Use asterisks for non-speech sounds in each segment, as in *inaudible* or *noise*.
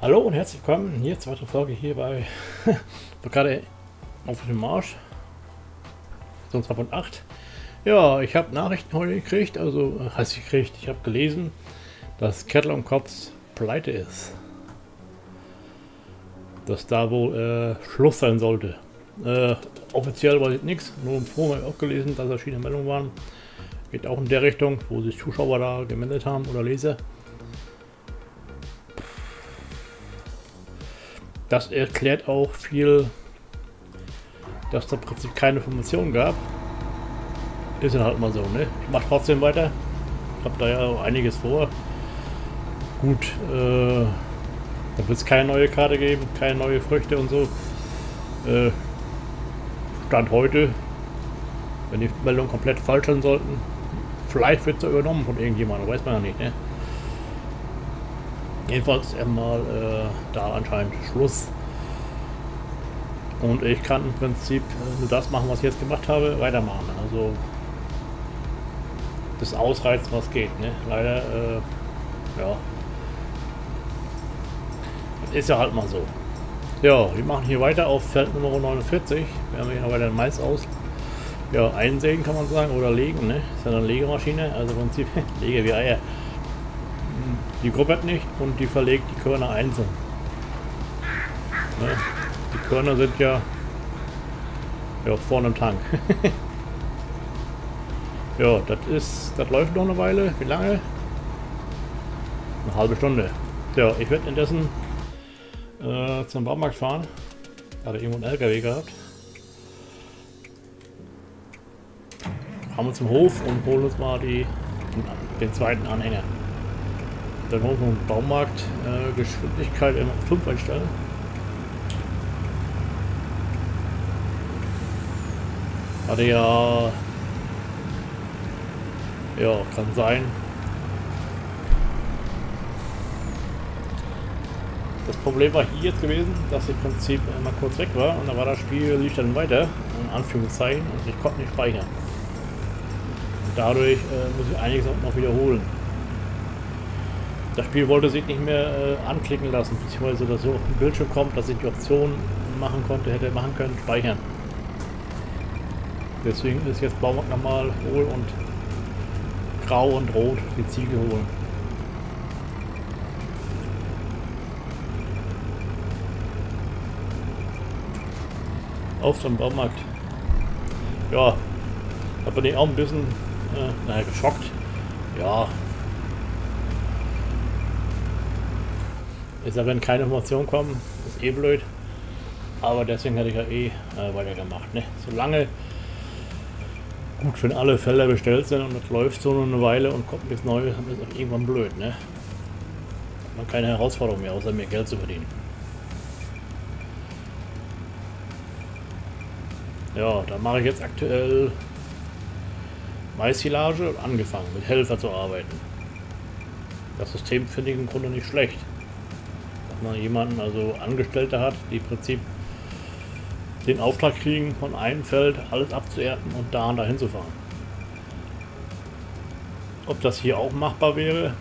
Hallo und herzlich willkommen. Hier zweite Folge hier bei *laughs* gerade auf dem Marsch. So 2.8. Ja, ich habe Nachrichten heute gekriegt, also äh, heißt gekriegt, ich habe gelesen, dass Kettle und Cops pleite ist. Dass da wohl äh, Schluss sein sollte. Äh, offiziell weiß ich nichts, nur im Forum habe ich auch gelesen, dass verschiedene Meldungen waren. Geht auch in der Richtung, wo sich Zuschauer da gemeldet haben oder Leser. Das erklärt auch viel, dass da im Prinzip keine Informationen gab. Ist dann halt mal so, ne? Ich mach trotzdem weiter. Ich habe da ja auch einiges vor. Gut, äh, da wird es keine neue Karte geben, keine neue Früchte und so. Äh, Stand heute, wenn die Meldungen komplett falsch sein sollten, vielleicht wird es übernommen von irgendjemandem, weiß man ja nicht, ne? Jedenfalls einmal äh, da anscheinend Schluss. Und ich kann im Prinzip äh, nur das machen, was ich jetzt gemacht habe, weitermachen. Also das ausreizen, was geht. Ne? Leider, äh, ja. Ist ja halt mal so. Ja, wir machen hier weiter auf Feld Nummer 49. Wir haben hier noch weiter den Mais aus. Ja, einsägen kann man sagen oder legen. Ne? Ist ja eine Legemaschine. Also im Prinzip *laughs* lege wie Eier. Die grubbert nicht und die verlegt die Körner einzeln. Ne? Die Körner sind ja, ja vorne im Tank. *laughs* ja, das ist, das läuft noch eine Weile. Wie lange? Eine halbe Stunde. Ja, ich werde indessen äh, zum Baumarkt fahren. Hat er irgendwo einen LKW gehabt. Fahren wir zum Hof und holen uns mal die, den zweiten Anhänger. Dann holen wir einen Baumarkt äh, Geschwindigkeit auf 5 einstellen. Hatte ja. Ja, kann sein. Das Problem war hier jetzt gewesen, dass ich im Prinzip mal kurz weg war und da war das Spiel, lief dann weiter, in Anführungszeichen, und ich konnte nicht speichern. Und dadurch äh, muss ich einiges auch noch wiederholen. Das Spiel wollte sich nicht mehr äh, anklicken lassen, beziehungsweise dass so ein Bildschirm kommt, dass ich die Option machen konnte, hätte machen können, speichern. Deswegen ist jetzt Baumarkt nochmal hohl und grau und rot die Ziege holen. Auf zum Baumarkt. Ja, da bin ich auch ein bisschen äh, naja, geschockt. Ja, Ist wenn keine Informationen kommen, ist eh blöd. Aber deswegen hätte ich ja eh äh, weitergemacht. Ne? Solange gut, wenn alle Felder bestellt sind und es läuft so eine Weile und kommt nichts Neues, dann ist auch irgendwann blöd. Ne? Hat man keine Herausforderung mehr, außer mehr Geld zu verdienen. Ja, da mache ich jetzt aktuell Maissilage und angefangen mit Helfer zu arbeiten. Das System finde ich im Grunde nicht schlecht man jemanden, also Angestellte hat, die im Prinzip den Auftrag kriegen, von einem Feld alles abzuernten und da und dahin zu fahren. Ob das hier auch machbar wäre,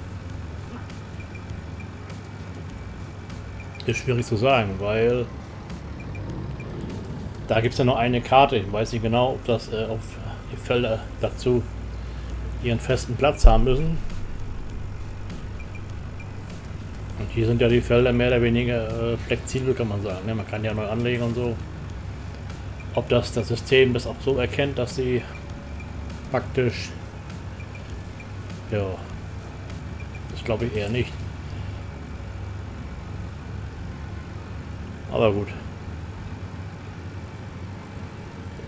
ist schwierig zu sagen, weil da gibt es ja nur eine Karte. Ich weiß nicht genau, ob das äh, auf die Felder dazu ihren festen Platz haben müssen. Und hier sind ja die Felder mehr oder weniger äh, flexibel, kann man sagen. Ne? Man kann ja neu anlegen und so. Ob das das System das auch so erkennt, dass sie praktisch... Ja, das glaube ich eher nicht. Aber gut.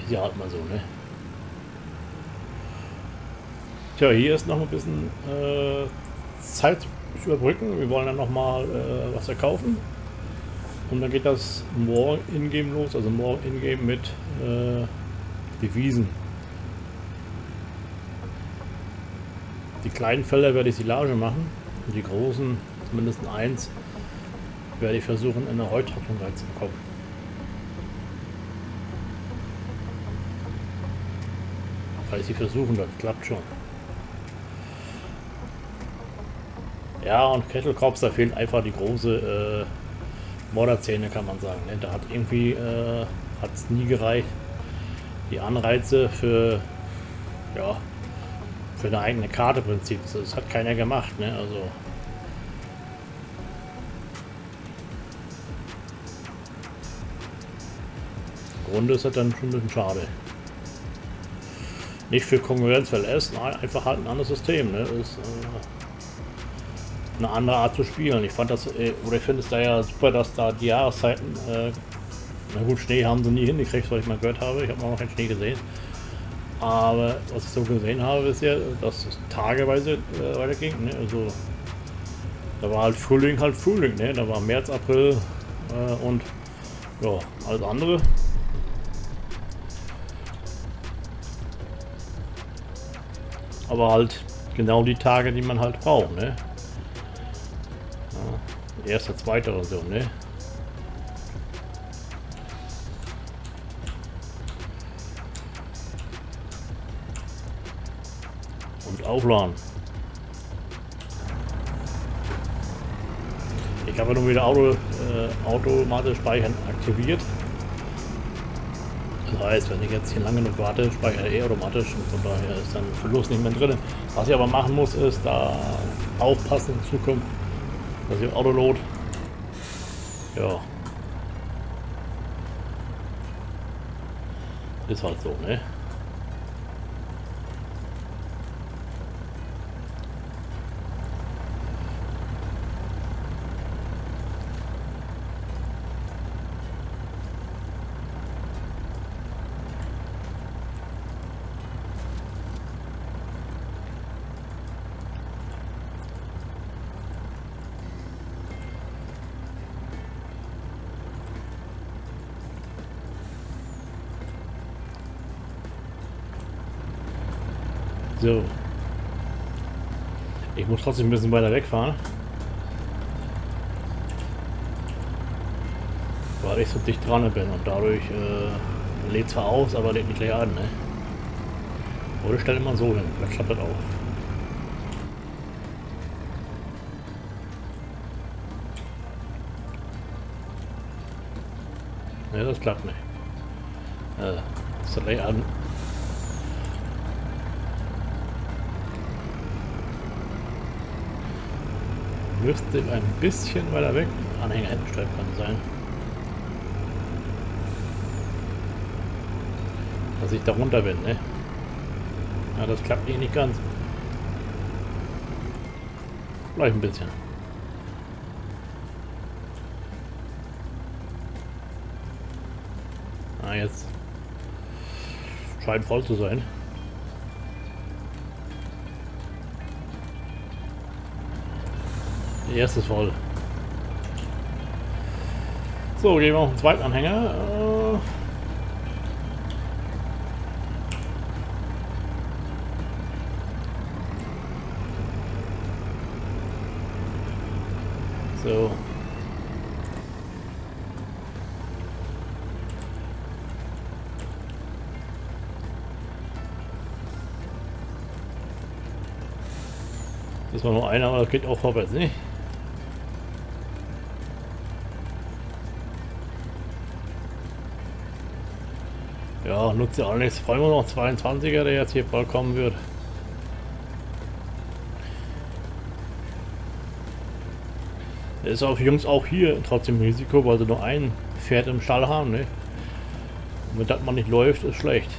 Ist ja halt mal so, ne? Tja, hier ist noch ein bisschen äh, Zeit überbrücken. Wir wollen dann nochmal äh, was verkaufen. Und dann geht das morgen in-game los, also morgen in-game mit äh, Devisen. Die kleinen Felder werde ich Silage machen und die großen, zumindest eins, werde ich versuchen in eine Heutrocknung reinzubekommen. Falls sie versuchen, das klappt schon. Ja, und Kettlekorps, da fehlt einfach die große Morderzähne kann man sagen. Ne? Da hat irgendwie äh, hat es nie gereicht. Die Anreize für ja für eine eigene Karte Prinzip. Das hat keiner gemacht. Ne? Also im Grunde ist das dann schon ein bisschen schade. Nicht für Konkurrenz, weil es einfach halt ein anderes System. Ne? Ist, äh, eine andere Art zu spielen. Ich fand das, äh, oder ich finde es da ja super, dass da die Jahreszeiten, äh, na gut, Schnee haben sie nie hingekriegt, was ich mal gehört habe. Ich habe noch keinen Schnee gesehen. Aber was ich so gesehen habe, ist ja, dass es tageweise äh, weiterging. Ne? Also da war halt Frühling, halt Frühling. Ne? Da war März, April äh, und ja, alles andere. Aber halt genau die Tage, die man halt braucht. Ne? Erster, zweiter oder so, ne? Und aufladen. Ich habe nun wieder Auto, äh, automatisch speichern aktiviert. Das heißt, wenn ich jetzt hier lange genug warte, speichere er eh automatisch und von daher ist dann Verlust nicht mehr drin. Was ich aber machen muss, ist da aufpassen in Zukunft, das hier Autoload. Ja. Ist halt so, ne? So. Ich muss trotzdem ein bisschen weiter wegfahren. Weil ich so dicht dran bin und dadurch äh, lädt zwar aus, aber lädt nicht gleich an, ne? Oder stell immer so hin, vielleicht klappt das auch. Ne, das klappt nicht. Äh, ist gleich an. Müsste ein bisschen weiter weg. Anhänger hinstellen kann sein. Dass ich darunter bin, ne? Ja, das klappt eh nicht ganz. Vielleicht ein bisschen. Ah, jetzt scheint voll zu sein. Die erste voll. So, gehen wir auf den zweiten Anhänger. Äh so. Das war nur einer, aber das geht auch vorwärts, nicht? Ja, ja auch nichts. Freuen wir noch 22er, der jetzt hier bald kommen wird. ist auf Jungs auch hier trotzdem Risiko, weil sie nur ein Pferd im Stall haben, ne? Und wenn das mal nicht läuft, ist schlecht.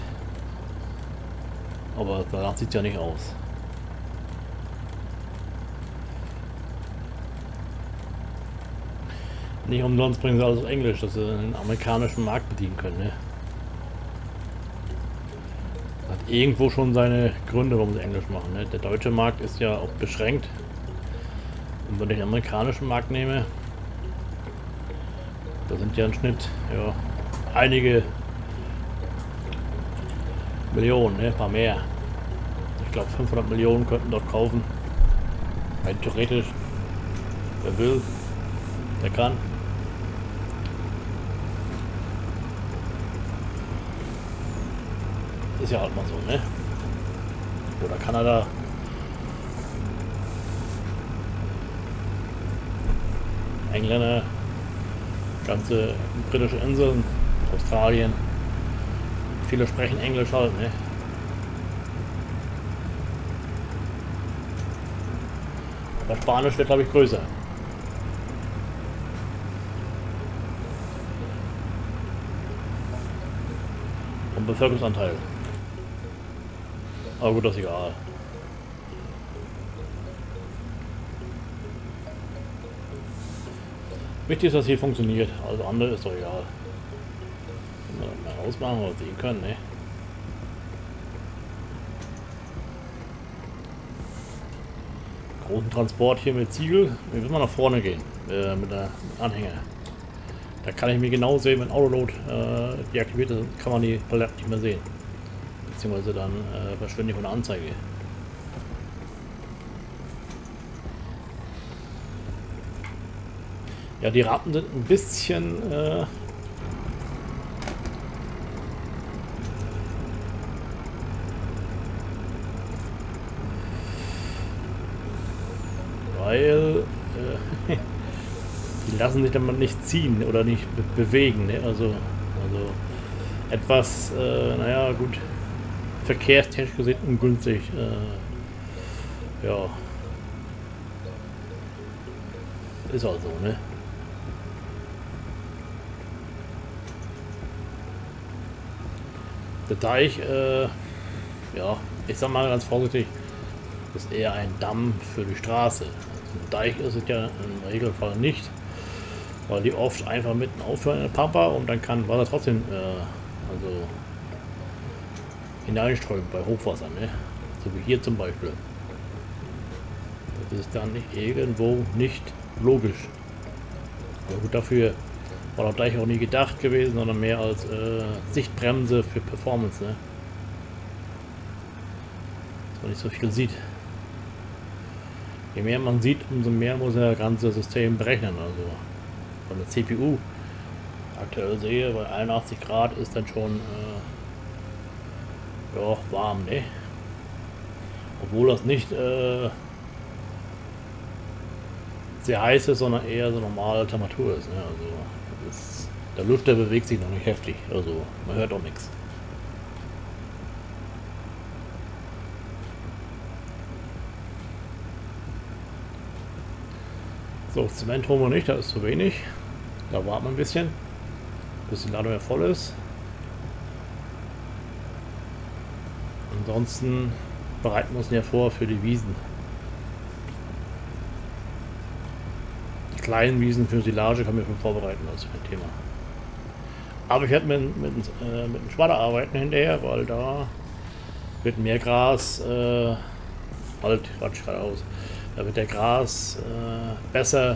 Aber danach sieht es ja nicht aus. Nicht umsonst bringen sie alles auf Englisch, dass sie den amerikanischen Markt bedienen können, ne? Irgendwo schon seine Gründe, warum sie Englisch machen. Ne? Der deutsche Markt ist ja auch beschränkt. Und wenn ich den amerikanischen Markt nehme, da sind ja im Schnitt ja, einige Millionen, ne? ein paar mehr. Ich glaube 500 Millionen könnten dort kaufen. Rein theoretisch, wer will, der kann. Ist ja halt mal so, ne? Oder Kanada. Engländer. Ganze britische Inseln, Australien. Viele sprechen Englisch halt, ne? Aber Spanisch wird, glaube ich, größer. Vom Bevölkerungsanteil. Aber gut, das ist egal. Wichtig ist, dass hier funktioniert. Also andere ist doch egal. Mal ausmachen oder sehen können, ne? Großen Transport hier mit Ziegel. Wir müssen mal nach vorne gehen. Äh, mit der Anhänger. Da kann ich mir genau sehen, wenn Autoload äh, deaktiviert ist, kann man die Palette nicht mehr sehen. Beziehungsweise dann äh, verschwindet von der Anzeige. Ja, die Ratten sind ein bisschen... Äh, weil äh, *laughs* die lassen sich dann nicht ziehen oder nicht be bewegen. Ne? Also, also etwas, äh, naja, gut, verkehrstechnisch gesehen ungünstig. Äh, ja. Ist also, ne? Der Deich, äh, ja, ich sag mal ganz vorsichtig, ist eher ein Damm für die Straße. Also ein Deich ist es ja im Regelfall nicht, weil die oft einfach mitten aufhören in der Pampa und dann kann Wasser trotzdem äh, also hineinströmen bei Hochwasser, ne? so wie hier zum Beispiel. Das ist dann irgendwo nicht logisch. Aber gut, dafür war doch gleich auch nie gedacht gewesen, sondern mehr als äh, Sichtbremse für Performance, ne? Dass man nicht so viel sieht. Je mehr man sieht, umso mehr muss er das ganze System berechnen. Also von der CPU aktuell sehe, bei 81 Grad ist dann schon äh, ja, warm, ne? Obwohl das nicht äh, sehr heiß ist, sondern eher so normale Temperatur ist. Ne? Also ist, der Lüfter bewegt sich noch nicht heftig, also man hört auch nichts. So, Zement holen wir nicht, da ist zu wenig. Da warten wir ein bisschen, bis die Ladung voll ist. Ansonsten bereiten wir uns ja vor für die Wiesen. kleinen Wiesen für Silage kann man schon vorbereiten, das ist kein Thema. Aber ich werde mit, mit, äh, mit dem Schwader arbeiten hinterher, weil da wird mehr Gras, äh, halt, Quatsch gerade aus, da wird der Gras äh, besser,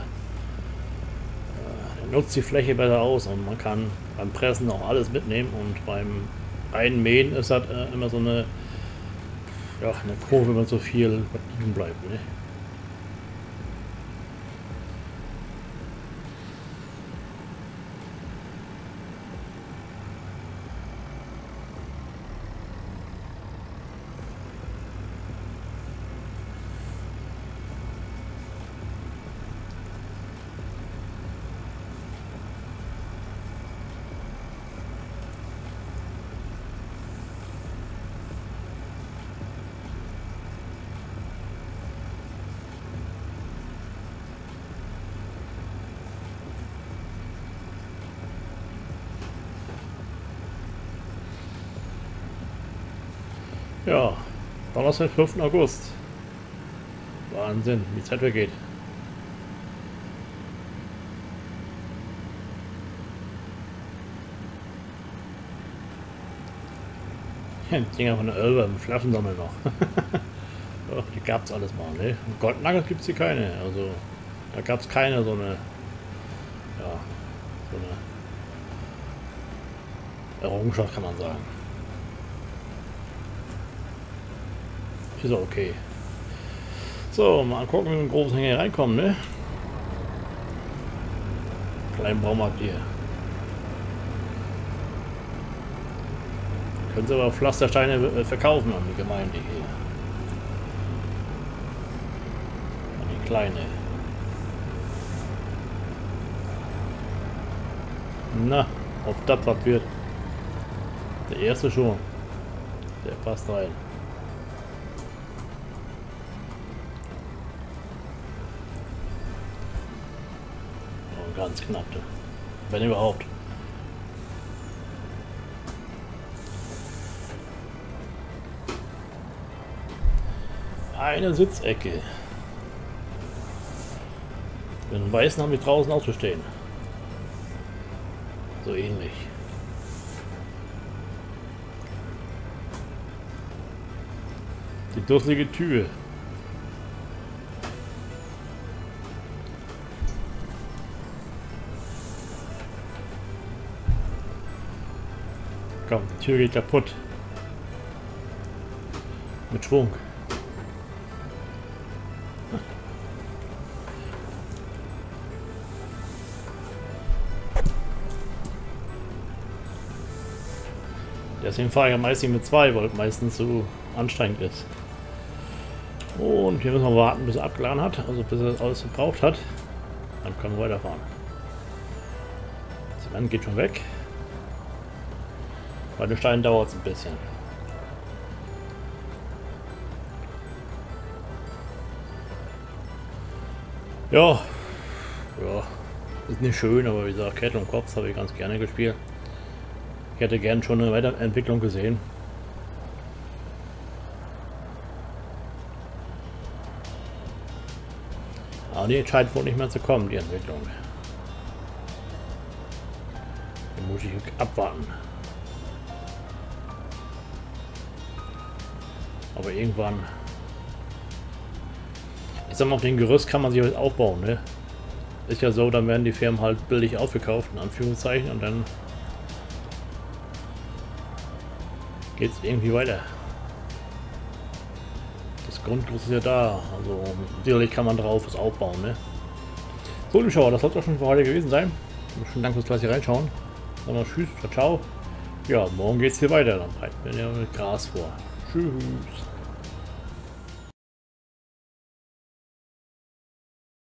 äh, nutzt die Fläche besser aus und man kann beim Pressen auch alles mitnehmen und beim Einmähen ist das äh, immer so eine, ja, eine Kurve, wenn man so viel liegen bleibt. Ne? Ja, Donnerstag, 5. August. Wahnsinn, wie die Zeit vergeht. Dinger von der Elbe, Flaschen sammeln noch. *laughs* oh, die gab's alles mal, ne? Goldnuggets gibt's hier keine, also da gab's keine so eine, ja, so eine Errungenschaft kann man sagen. Ist okay. So, mal gucken, wie wir großen Hänger reinkommen, ne? Kleinen Baumarkt hier. Können sie aber Pflastersteine äh, verkaufen an die Gemeinde hier. An die kleine. Na, ob das was wird. Der erste schon. Der passt rein. Ganz knapp. Wenn überhaupt. Eine Sitzecke. Den Weißen haben wir draußen auszustehen. So ähnlich. Die dusselige Tür. Komm, die Tür geht kaputt. Mit Schwung. Deswegen fahre ich ja meistens mit 2 weil es meistens so anstrengend ist. Und hier müssen wir warten, bis er abgeladen hat, also bis er alles verbraucht hat. Dann können wir weiterfahren. Zement geht schon weg. Bei den Steinen dauert es ein bisschen. Ja, ja, ist nicht schön, aber wie gesagt, Kette und Kopf habe ich ganz gerne gespielt. Ich hätte gern schon eine Weiterentwicklung gesehen. Aber die scheint wohl nicht mehr zu kommen, die Entwicklung. Die muss ich abwarten. Aber irgendwann... Ich sag mal, auf den Gerüst kann man sich halt aufbauen, ne? Ist ja so, dann werden die Firmen halt billig aufgekauft, in Anführungszeichen, und dann geht es irgendwie weiter. Das Grundgerüst ist ja da. Also sicherlich kann man drauf was aufbauen. Ne? So, liebe Schauer, das soll es auch schon für heute gewesen sein. Schönen Dank fürs gleich reinschauen. Dann mal Tschüss, ciao, ciao. Ja, morgen geht es hier weiter. Dann halten wir mit Gras vor. Tschüss.